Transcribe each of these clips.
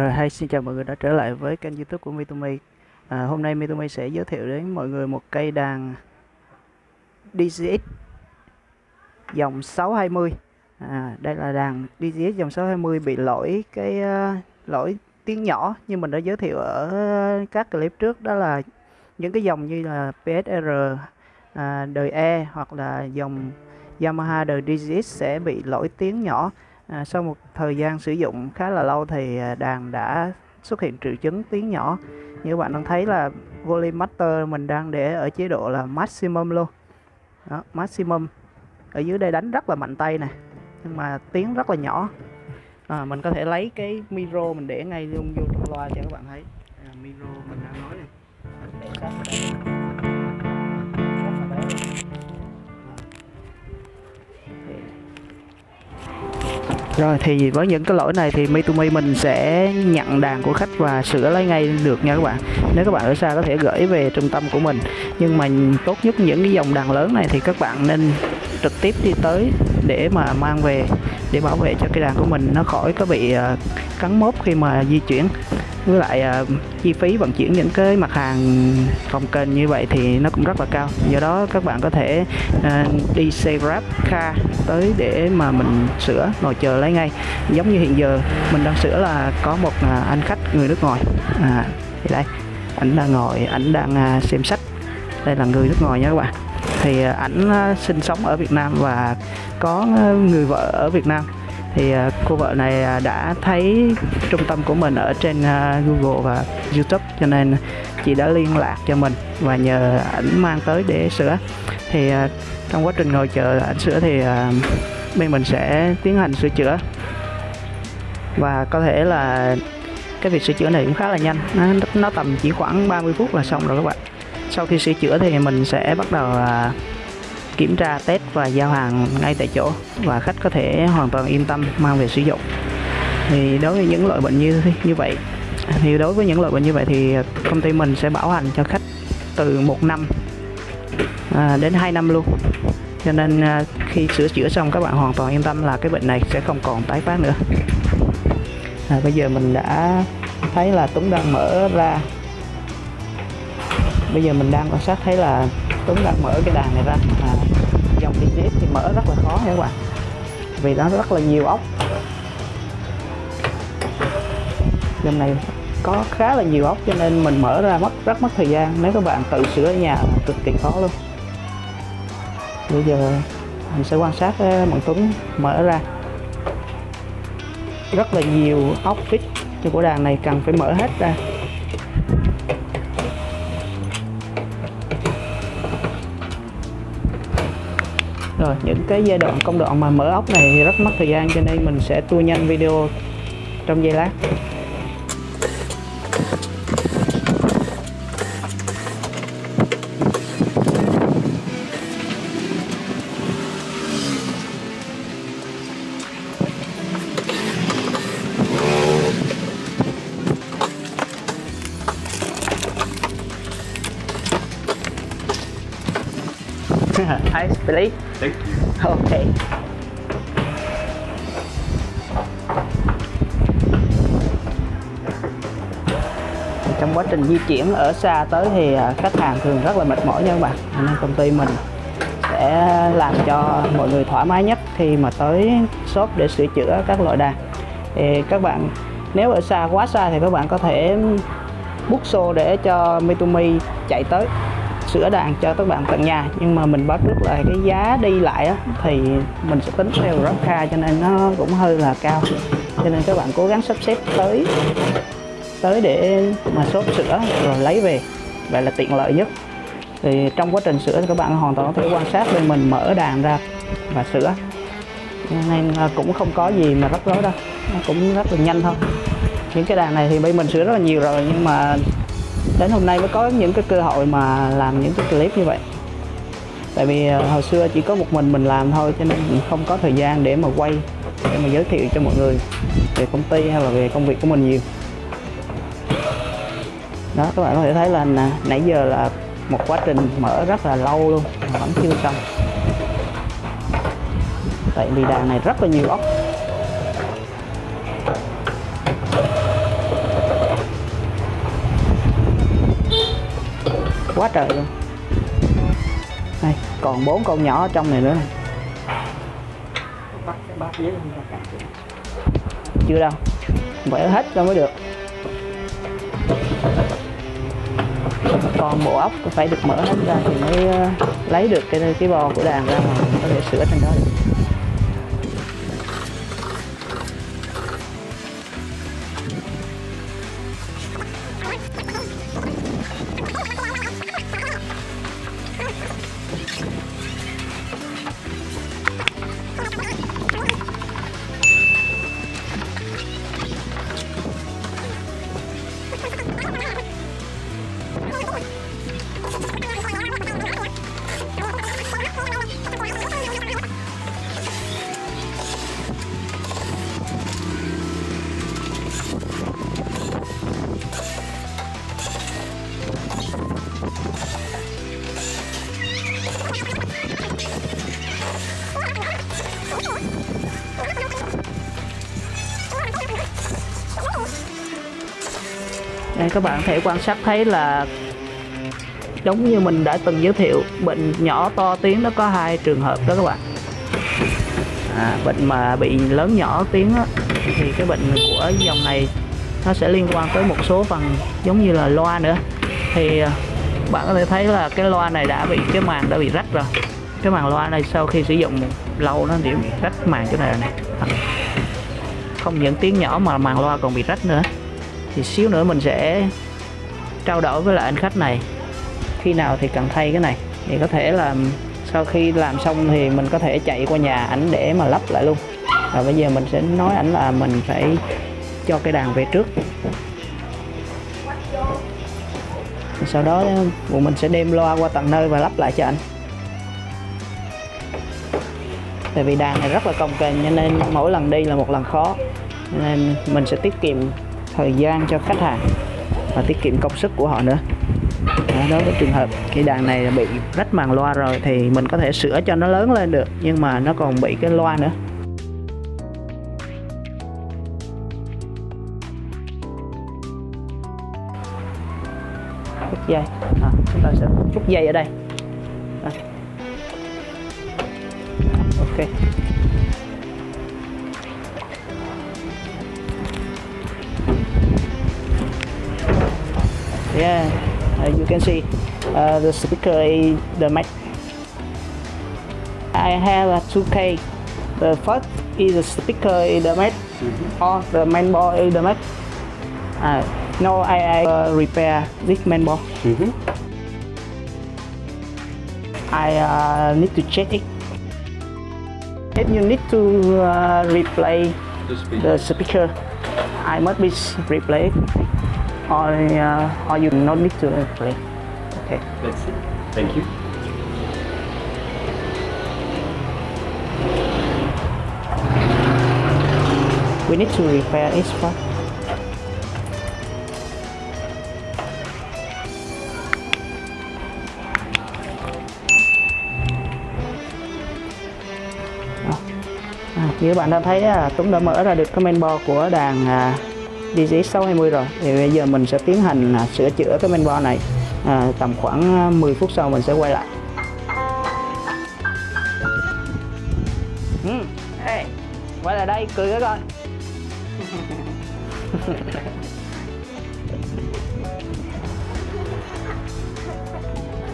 Rồi, hay xin chào mọi người đã trở lại với kênh YouTube của Mitomi. À, hôm nay Mitomi sẽ giới thiệu đến mọi người một cây đàn DCX dòng 620. À, đây là đàn DCX dòng 620 bị lỗi cái uh, lỗi tiếng nhỏ như mình đã giới thiệu ở các clip trước đó là những cái dòng như là PSR à, đời E hoặc là dòng Yamaha đời DCX sẽ bị lỗi tiếng nhỏ À, sau một thời gian sử dụng khá là lâu thì à, đàn đã xuất hiện triệu chứng tiếng nhỏ. Như các bạn đang thấy là volume master mình đang để ở chế độ là maximum luôn. Đó, maximum. Ở dưới đây đánh rất là mạnh tay nè nhưng mà tiếng rất là nhỏ. À, mình có thể lấy cái micro mình để ngay luôn vô trong loa cho các bạn thấy. À, micro mình đang nói này để Rồi, thì với những cái lỗi này thì Mitomi mình sẽ nhận đàn của khách và sửa lấy ngay được nha các bạn. Nếu các bạn ở xa có thể gửi về trung tâm của mình. Nhưng mà tốt nhất những cái dòng đàn lớn này thì các bạn nên trực tiếp đi tới để mà mang về để bảo vệ cho cái đàn của mình. Nó khỏi có bị ờ, cắn mốt khi mà di chuyển. Với lại uh, chi phí vận chuyển những cái mặt hàng phòng kênh như vậy thì nó cũng rất là cao. Do đó các bạn có thể uh, đi xe grab car tới để mà mình sửa ngồi chờ lấy ngay. Giống như hiện giờ mình đang sửa là có một uh, anh khách người nước ngoài. À, thì đây ảnh đang ngồi ảnh đang uh, xem sách. Đây là người nước ngoài nha các bạn thì à, ảnh à, sinh sống ở Việt Nam và có à, người vợ ở Việt Nam. Thì cô vợ này đã thấy trung tâm của mình ở trên Google và YouTube cho nên chị đã liên lạc cho mình và nhờ ảnh mang tới để sửa. Thì trong quá trình ngồi chờ ảnh sửa thì bên mình sẽ tiến hành sửa chữa. Và có thể là cái việc sửa chữa này cũng khá là nhanh. Nó, nó tầm chỉ khoảng 30 phút là xong rồi các bạn sau khi sửa chữa thì mình sẽ bắt đầu à, kiểm tra test và giao hàng ngay tại chỗ và khách có thể hoàn toàn yên tâm mang về sử dụng. Thì đối với những loại bệnh như như vậy thì đối với những loại bệnh như vậy thì công ty mình sẽ bảo hành cho khách từ một năm à, đến 2 năm luôn. Cho nên à, khi sửa chữa xong các bạn hoàn toàn yên tâm là cái bệnh này sẽ không còn tái phát nữa. À, bây giờ mình đã thấy là Tuấn đang mở ra bây giờ mình đang quan sát thấy là Tuấn đang mở cái đàn này ra. À, dòng DCX thì mở rất là khó nha các bạn. Vì nó rất là nhiều ốc. Dòng này có khá là nhiều ốc cho nên mình mở ra mất rất mất thời gian. Nếu các bạn tự sửa ở nhà cực kỳ khó luôn. Bây giờ mình sẽ quan sát ờ, bọn Tuấn mở ra. Rất là nhiều ốc vít cho của đàn này cần phải mở hết ra. Rồi những cái giai đoạn công đoạn mà mở ốc này thì rất mất thời gian cho nên mình sẽ tua nhanh video trong giây lát Ice, please. Thank you. Ok. Trong quá trình di chuyển ở xa tới thì à, khách hàng thường rất là mệt mỏi nha các bạn. Nên công ty mình sẽ làm cho mọi người thoải mái nhất khi mà tới shop để sửa chữa các loại đàn. Thì các bạn, nếu ở xa, quá xa thì các bạn có thể book show để cho Mitumi chạy tới sửa đàn cho các bạn tận nhà. Nhưng mà mình báo trước là cái giá đi lại á, thì mình sẽ tính theo Grabcar cho nên nó cũng hơi là cao. Cho nên các bạn cố gắng sắp xếp tới tới để mà shop sữa rồi lấy về. Vậy là tiện lợi nhất. Thì trong quá trình sửa thì các bạn hoàn toàn có thể quan sát bên mình mở đàn ra và sửa nên cũng không có gì mà rắc rối đâu. Nó cũng rất là nhanh thôi. Những cái đàn này thì bây mình sửa rất là nhiều rồi nhưng mà đến hôm nay mới có những cái cơ hội mà làm những cái clip như vậy. Tại vì ờ, hồi xưa chỉ có một mình mình làm thôi, cho nên mình không có thời gian để mà quay, để mà giới thiệu cho mọi người về công ty hay là về công việc của mình nhiều. Đó, các bạn có thể thấy là nãy giờ là một quá trình mở rất là lâu luôn, mà vẫn chưa xong. Tại vì đàn này rất là nhiều ốc quá trời luôn. Đây, còn bốn con nhỏ ở trong này nữa này. chưa đâu phải hết ra mới được. Còn bộ ốc phải được mở hết ra thì mới ờ, lấy được cái cái bò của đàn ra mà có thể sửa trên đó được. Các bạn thể quan sát thấy là giống như mình đã từng giới thiệu bệnh nhỏ to tiếng nó có hai trường hợp đó các bạn. À, bệnh mà bị lớn nhỏ tiếng đó, thì cái bệnh của dòng này nó sẽ liên quan tới một số phần giống như là loa nữa. Thì à, bạn có thể thấy là cái loa này đã bị cái màng đã bị rách rồi. Cái màng loa này sau khi sử dụng lâu nó bị rách màng chỗ này này không những tiếng nhỏ mà màng loa còn bị rách nữa thì xíu nữa mình sẽ trao đổi với lại anh khách này. Khi nào thì cần thay cái này. Thì có thể là sau khi làm xong thì mình có thể chạy qua nhà ảnh để mà lắp lại luôn. Và bây giờ mình sẽ nói ảnh là mình phải cho cái đàn về trước. Sau đó bọn mình sẽ đem loa qua tận nơi và lắp lại cho anh tại vì đàn này rất là công kềnh, cho nên mỗi lần đi là một lần khó. Nên mình sẽ tiết kiệm thời gian cho khách hàng và tiết kiệm công sức của họ nữa. Đó, đối với trường hợp cái đàn này bị rách màng loa rồi thì mình có thể sửa cho nó lớn lên được nhưng mà nó còn bị cái loa nữa. Phút dây à, chúng ta sẽ phút dây ở đây. À. ok. Yeah uh, you can see uh, the speaker is the mic. I have a 2K the first is the speaker is the mic. Or the main board is the mic. Uh, no I, I uh, repair this main board I uh, need to check it. If you need to uh, replay the speaker. I must be replay or uh, or you not need to replay okay Let's see. Thank you. we need to repair it first Đó. À, như bạn đã thấy Tuấn đã mở ra được cái mainboard của đàn à, DZ 620 rồi thì bây giờ mình sẽ tiến hành à, sửa chữa cái mainboard này à, tầm khoảng à, 10 phút sau mình sẽ quay lại hmm, ừ. Ê, quay lại đây cười cái coi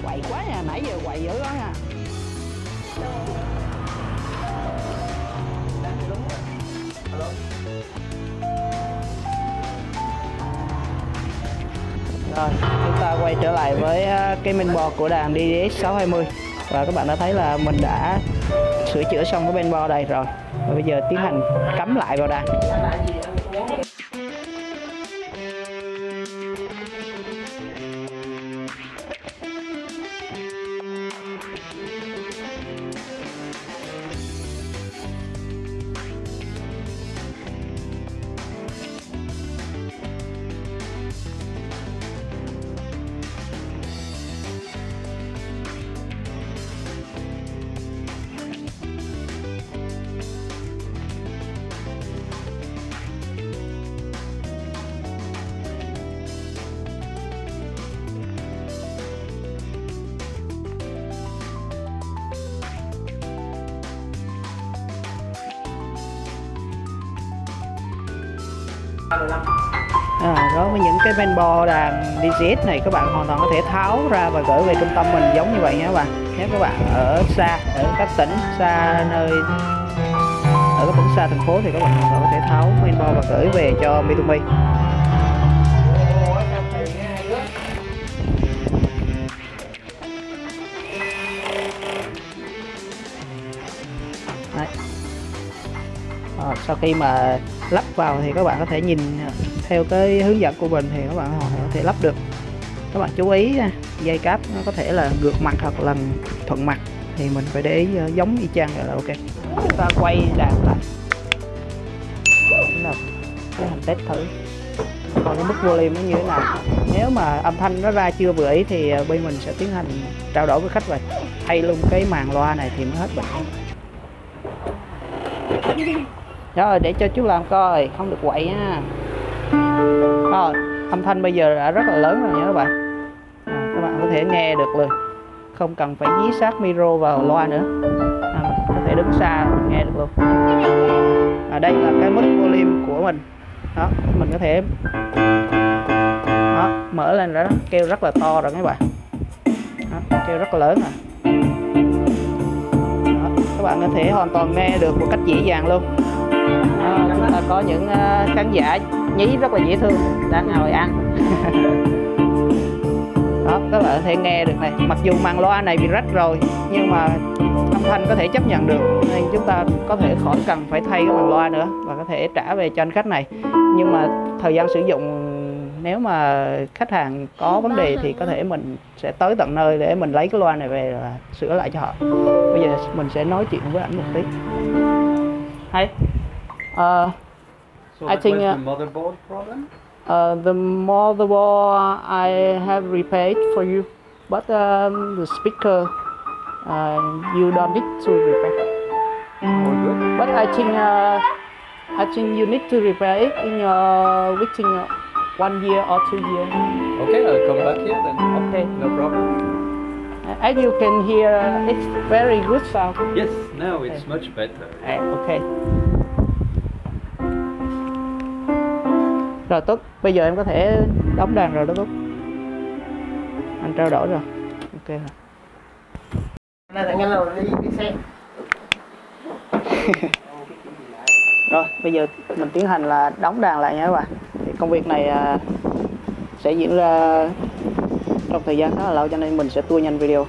quậy quá nha nãy giờ quậy dữ quá. nha Rồi, chúng ta quay trở lại với ờ, cái main board của đàn DDX620 và các bạn đã thấy là mình đã sửa chữa xong cái mainboard đây rồi. Và bây giờ tiến hành cắm lại vào đàn. À, đối với những cái men bo đàn DCS này các bạn hoàn toàn có thể tháo ra và gửi về trung tâm mình giống như vậy nha các bạn nếu các bạn ở xa ở các tỉnh xa nơi ở các tỉnh xa thành phố thì các bạn có thể tháo men bo và gửi về cho Midomi. Sau khi mà lắp vào thì các bạn có thể nhìn theo cái hướng dẫn của mình thì các bạn có thể lắp được. Các bạn chú ý dây cáp nó có thể là ngược mặt hoặc là thuận mặt thì mình phải để ý ờ, giống y chang là ok. Chúng ta quay đàn lại. Là cái hành test thử. Còn cái mức volume nó như thế nào. Nếu mà âm thanh nó ra chưa vừa ý thì ờ, bên mình sẽ tiến hành trao đổi với khách và thay luôn cái màn loa này thì mới hết bệnh rồi để cho chú làm coi không được quậy nha rồi âm thanh bây giờ đã rất là lớn rồi nha các bạn. À, các bạn có thể nghe được luôn không cần phải dí sát micro vào loa nữa. À, có thể đứng xa nghe được luôn. À, đây là cái mức volume của mình. Đó mình có thể đó mở lên đó. Kêu rất là to rồi các bạn. Đó, kêu rất là lớn à đó, các bạn có thể hoàn toàn nghe được một cách dễ dàng luôn chúng ta có những ờ, khán giả nhí rất là dễ thương đang ngồi ăn. Đó, các bạn có thể nghe được này. Mặc dù màn loa này bị rách rồi, nhưng mà âm thanh có thể chấp nhận được, nên chúng ta có thể khỏi cần phải thay cái màn loa nữa và có thể trả về cho anh khách này. Nhưng mà thời gian sử dụng, nếu mà khách hàng có vấn đề thì có thể mình sẽ tới tận nơi để mình lấy cái loa này về và sửa lại cho họ. Bây giờ mình sẽ nói chuyện với ảnh một tí. Hay. Uh, So I think, uh, the motherboard problem? Uh, the motherboard I have repaired for you, but um, the speaker uh, you don't need to repair. All good? But I think uh, I think you need to repair it in your within one year or two years. Okay, I'll come back here then. Okay. No problem. As you can hear, uh, it's very good sound. Yes, now it's much better. Uh, okay. Rồi tốt, bây giờ em có thể đóng đàn rồi đó tốt. Anh trao đổi rồi. Ok rồi. Rồi, bây giờ mình tiến hành là đóng đàn lại nha các bạn. Thì công việc này à, sẽ diễn ra trong thời gian khá là lâu cho nên mình sẽ tua nhanh video.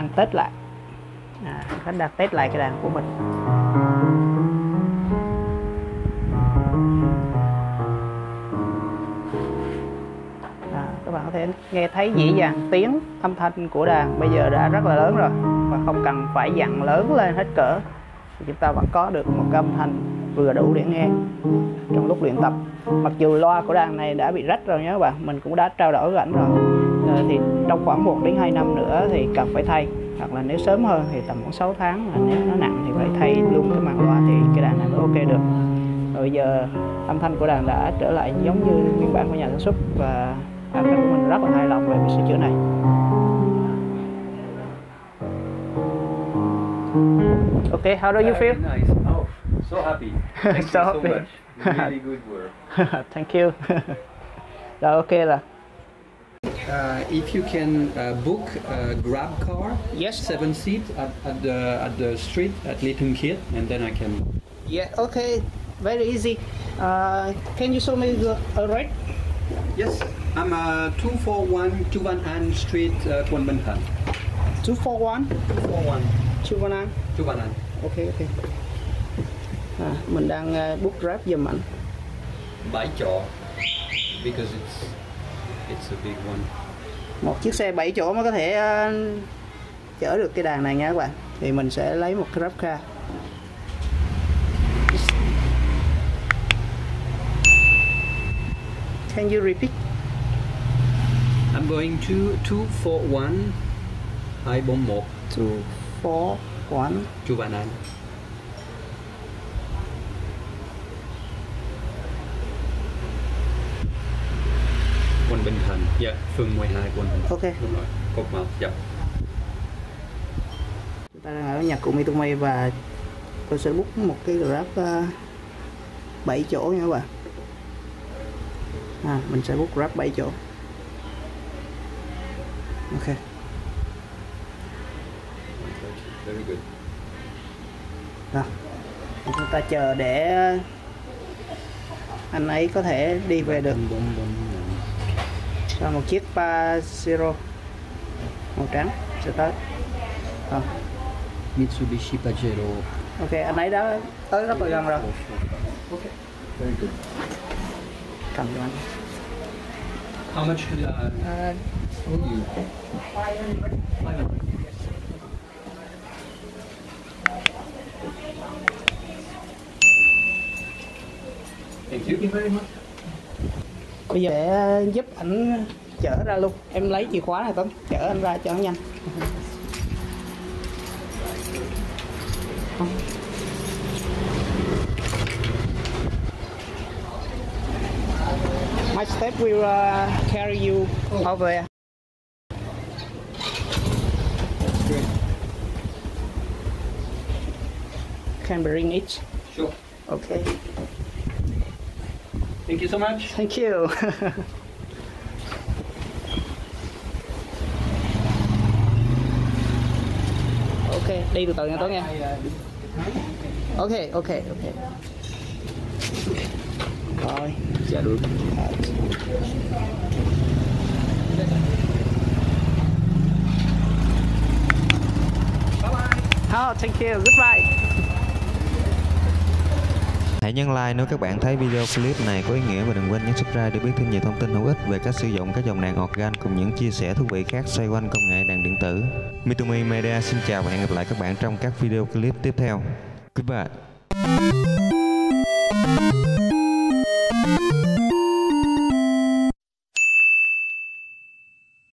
Đang tết lại. À, Khánh khách đang test lại cái đàn của mình. À, các bạn có thể nghe thấy dễ dàng tiếng âm thanh của đàn bây giờ đã rất là lớn rồi và không cần phải dặn lớn lên hết cỡ thì chúng ta vẫn có được một cái âm thanh vừa đủ để nghe trong lúc luyện tập mặc dù loa của đàn này đã bị rách rồi nhé các bạn mình cũng đã trao đổi với ảnh rồi ờ, thì trong khoảng 1 đến 2 năm nữa thì cần phải thay hoặc là nếu sớm hơn thì tầm khoảng 6 tháng là nếu nó nặng thì phải thay luôn cái màn loa thì cái đàn này mới ok được bây giờ âm thanh của đàn đã trở lại giống như nguyên bản của nhà sản xuất và âm thanh của mình rất là hài lòng về cái sửa chữa này Okay, how do you feel? nice. Oh, so happy. Thank So you so happy. much. Really good work. Thank you. Rồi ok là. Uh, if you can uh, book a Grab car, Yes. seven seat at, at the at the street at Little Kid, and then I can. Yeah, okay. Very easy. Uh, can you show me the uh, rate? Yes, I'm uh, two four one Chu Van An Street, uh, Bình Thạnh. 241 Two four one Chu Văn An. Chu Van An. Ok ok. À, mình đang uh, book Grab giùm ảnh. Bãi chỗ, because it's Một chiếc xe 7 chỗ mới có thể uh, chở được cái đàn này nha các bạn. Thì mình sẽ lấy một Grab car. Can you repeat? I'm going to two four one hai bốn một Two, four, one. Chu Van An. Quận Bình Thạnh, dạ, phường 12 quận Bình. Ok. Đúng rồi, cột mốc, dạ. Chúng ta đang ở nhà cụ Mitumi và tôi sẽ book một cái Grab uh, 7 chỗ nha các bạn. À, mình sẽ book Grab 7 chỗ. Ok. Very good. Rồi. Chúng ta chờ để anh ấy có thể đi về được Bốn, bốn, bốn, là một chiếc Pajero màu trắng sẽ tới. Mitsubishi Pajero. Ok, anh ấy đã tới rất là gần rồi. Very good. Cầm cho anh. How much I owe you? 500. Thank you very much. Bây giờ để giúp ảnh chở ra luôn em lấy chìa khóa này tấn chở anh ra cho nhanh My step will uh, carry you over there. Can bring it. Sure. Okay. Thank you so much. Thank you. ok, đi từ từ nha Tuấn nha. Ok, ok, ok. Rồi. Dạ được. Oh, thank you. Goodbye. Hãy nhấn like nếu các bạn thấy video clip này có ý nghĩa và đừng quên nhấn subscribe để biết thêm nhiều thông tin hữu ích về cách sử dụng các dòng đàn organ cùng những chia sẻ thú vị khác xoay quanh công nghệ đàn điện tử. Mitumi Media xin chào và hẹn gặp lại các bạn trong các video clip tiếp theo. Goodbye.